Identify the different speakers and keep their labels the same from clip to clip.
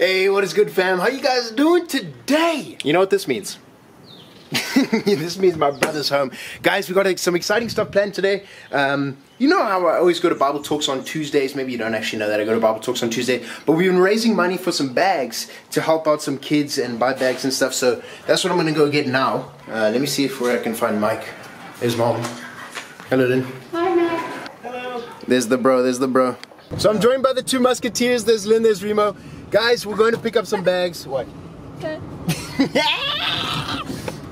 Speaker 1: Hey, what is good fam? How you guys doing today? You know what this means? this means my brother's home. Guys, we got some exciting stuff planned today. Um, you know how I always go to Bible Talks on Tuesdays? Maybe you don't actually know that I go to Bible Talks on Tuesday. But we've been raising money for some bags to help out some kids and buy bags and stuff. So that's what I'm going to go get now. Uh, let me see if where I can find Mike. His mom. Hello, Lynn.
Speaker 2: Hi, Matt.
Speaker 1: Hello. There's the bro, there's the bro. So I'm joined by the two musketeers. There's Lynn, there's Remo. Guys, we're going to pick up some bags. What?
Speaker 2: Okay.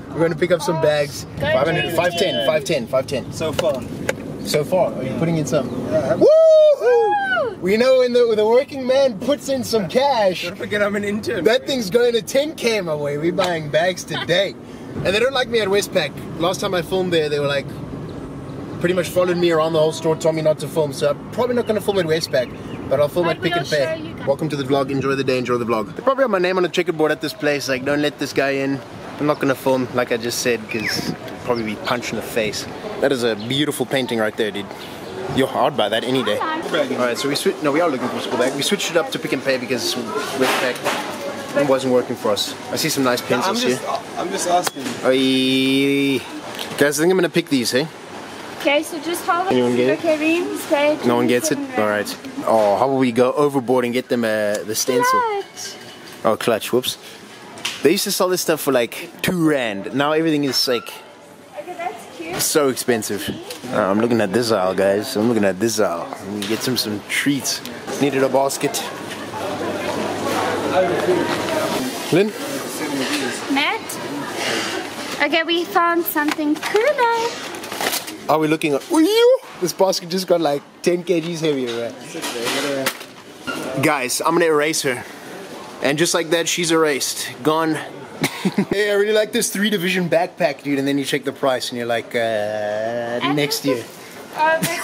Speaker 1: we're going to pick up some bags. 500, 510, 510, 510.
Speaker 3: So far.
Speaker 1: So far, are you putting in some?
Speaker 3: Yeah.
Speaker 1: Woo! We know when the, when the working man puts in some cash,
Speaker 3: Don't forget I'm an intern.
Speaker 1: that thing's going to 10k my way. We're buying bags today. And they don't like me at Westpack. Last time I filmed there, they were like, pretty much followed me around the whole store, told me not to film. So I'm probably not going to film at Westpack, but I'll film
Speaker 2: Like
Speaker 1: at Pick and Pay.
Speaker 2: show you guys.
Speaker 1: Welcome to the vlog. Enjoy the day. Enjoy the vlog. They probably have my name on a checkerboard at this place. Like, don't let this guy in. I'm not going to film, like I just said, because probably be punched in the face. That is a beautiful painting right there, dude. You're hard by that any day. Alright, so we switched. No, we are looking for a school bag. We switched it up to Pick and Pay because Westpack it wasn't working for us. I see some nice
Speaker 3: I'm just,
Speaker 1: here.
Speaker 3: I'm just asking.
Speaker 1: Oi. Guys, I think I'm gonna pick these, hey?
Speaker 2: Okay, so just hold
Speaker 1: Anyone get it?
Speaker 2: Okay, Reem, stay.
Speaker 1: No one gets it? Alright. Oh, how about we go overboard and get them uh, the stencil?
Speaker 2: Clutch.
Speaker 1: Oh, clutch, whoops. They used to sell this stuff for like two rand. Now everything is like
Speaker 2: Okay,
Speaker 1: so expensive. Uh, I'm looking at this aisle, guys. I'm looking at this aisle. me get some some treats. Needed a basket. Lynn?
Speaker 2: Matt? Okay, we found something cooler.
Speaker 1: Are we looking at? This basket just got like 10 kgs heavier, right? Guys, I'm gonna erase her. And just like that, she's erased. Gone. hey, I really like this three division backpack, dude. And then you check the price and you're like, uh, next year.
Speaker 2: is- this is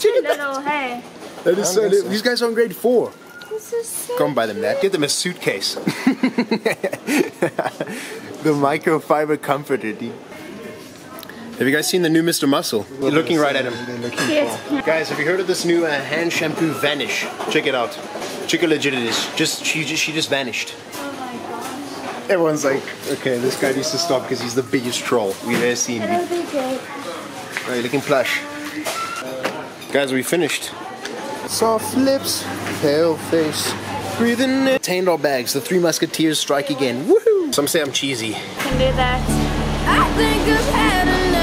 Speaker 1: Check
Speaker 2: cute
Speaker 1: it out.
Speaker 2: little, hey.
Speaker 1: That is so lit. These guys are on grade four.
Speaker 2: This is so
Speaker 1: Go and buy them that. Get them a suitcase. the microfiber comforter, dude. Have you guys seen the new Mr. Muscle? You're looking right at him.
Speaker 2: cute.
Speaker 1: Guys, have you heard of this new uh, hand shampoo Vanish? Check it out. Check how legit it is. Just she just she just vanished.
Speaker 2: Oh my gosh.
Speaker 1: Everyone's like, okay, this guy needs to stop because he's the biggest troll we've ever seen.
Speaker 2: It'll be good.
Speaker 1: Oh, you're looking plush. Guys, we finished. Soft lips, pale face, breathing in. Attained our bags. The three musketeers strike again. Woohoo! Some say I'm cheesy.
Speaker 2: Can do that.
Speaker 4: I think I've had enough.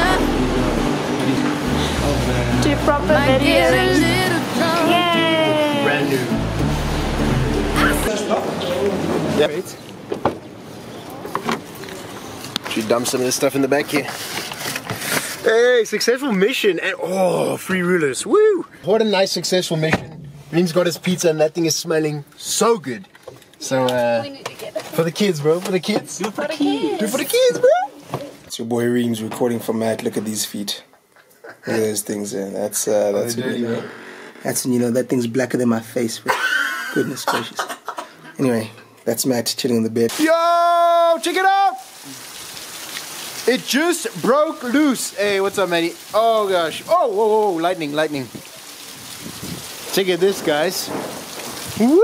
Speaker 2: Do proper
Speaker 4: Might get
Speaker 2: videos. Yay!
Speaker 1: Brand new. Yeah. Wait. Should dump some of this stuff in the back here. Hey, successful mission and oh, free rulers. Woo! What a nice successful mission. Lynn's got his pizza and that thing is smelling so good. So uh
Speaker 2: We need to get it.
Speaker 1: for the kids, bro, for the kids. Do
Speaker 2: For the kids.
Speaker 1: for the kids, bro.
Speaker 3: It's your boy Reams recording for Matt. Look at these feet. Look at those things in. That's uh, that's really, that's you know that thing's blacker than my face. But goodness gracious. Anyway, that's Matt chilling on the bed.
Speaker 1: Yo, check it out. It just broke loose. Hey, what's up, Matty? Oh gosh. Oh, whoa, whoa, whoa, lightning, lightning. Check at this, guys. Woo!